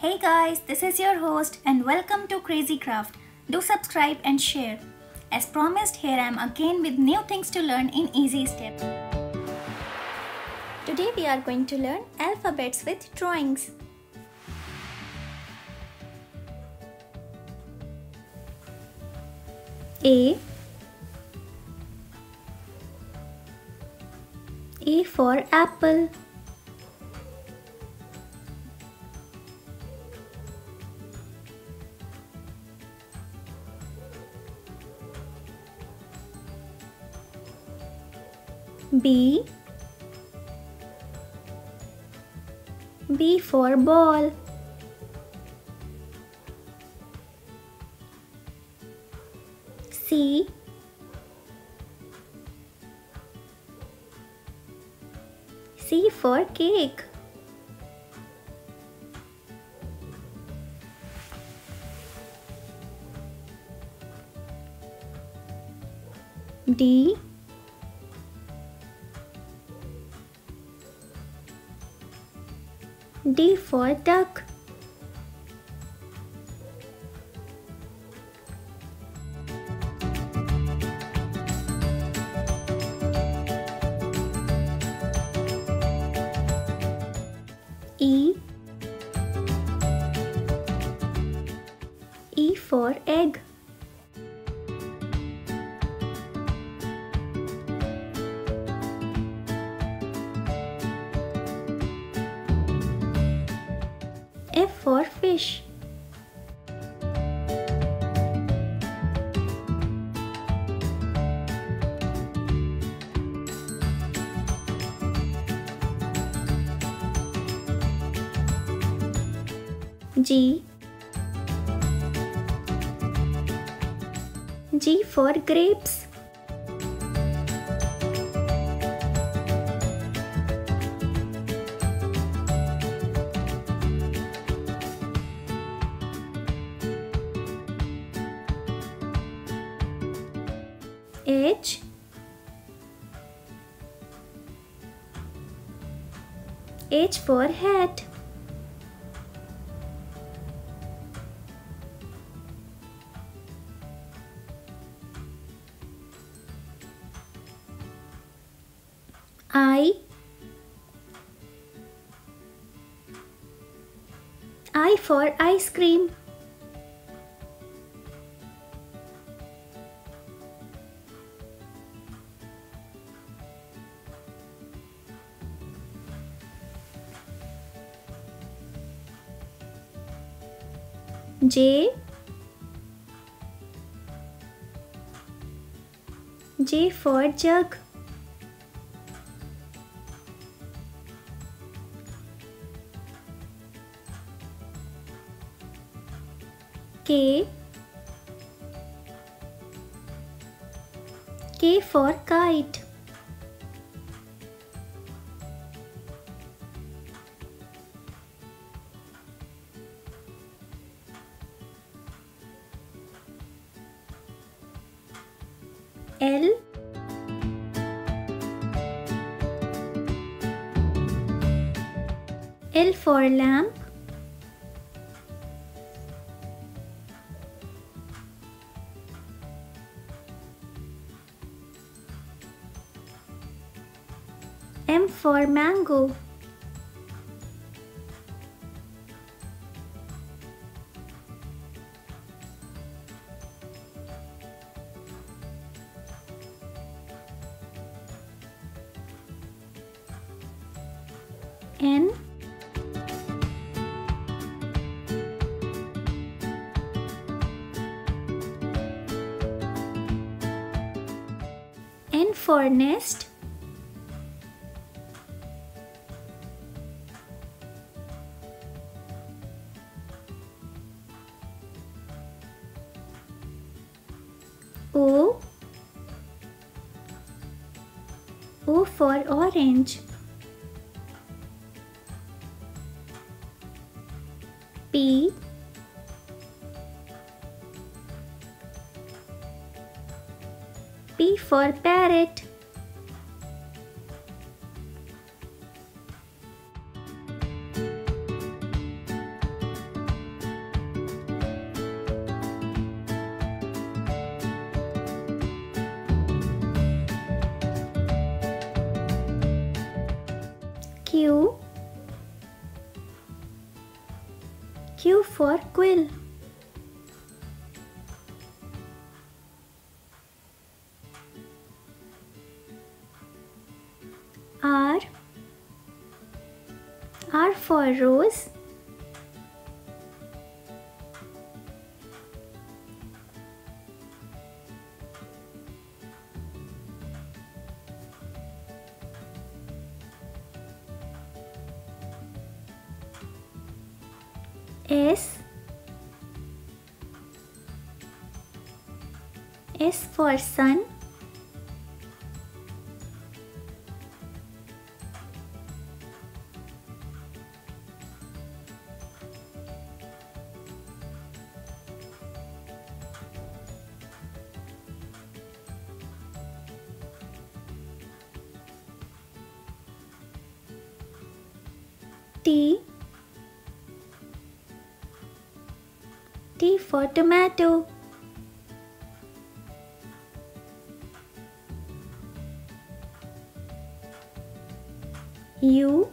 Hey guys, this is your host and welcome to Crazy Craft. Do subscribe and share. As promised, here I am again with new things to learn in easy steps. Today we are going to learn alphabets with drawings. A A for apple B. B for ball. C. C for cake. D D for duck. E E for egg. F for fish. G G for grapes. H H for hat. I I for ice cream. J J for jug. K K for kite. L L for lamp. M for mango. N N for nest. O O for orange. P. For parrot. Q. Q for quill. R. R for rose S S for sun T T for tomato. U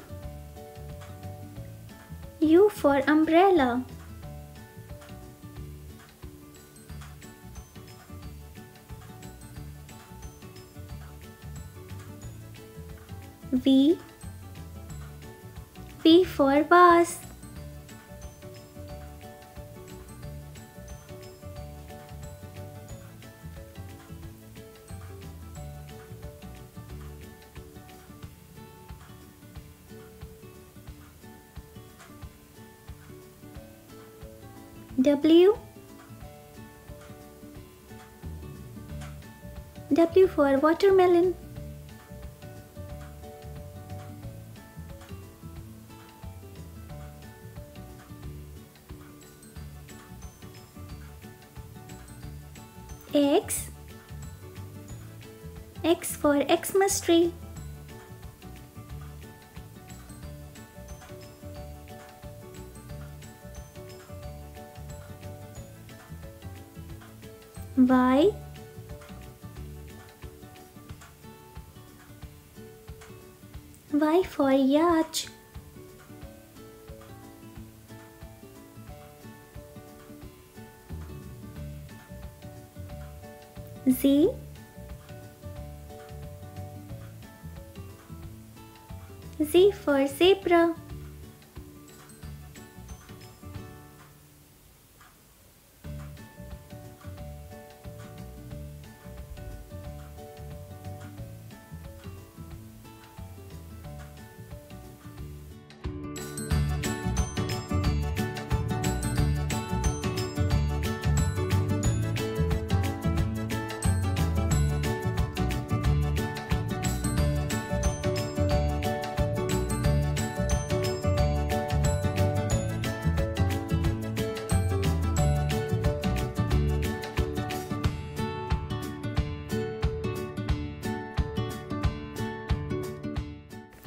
U for umbrella. V V for vase. W. W for watermelon. X. X for Xmas tree Y Y for yacht. Z. Z for zebra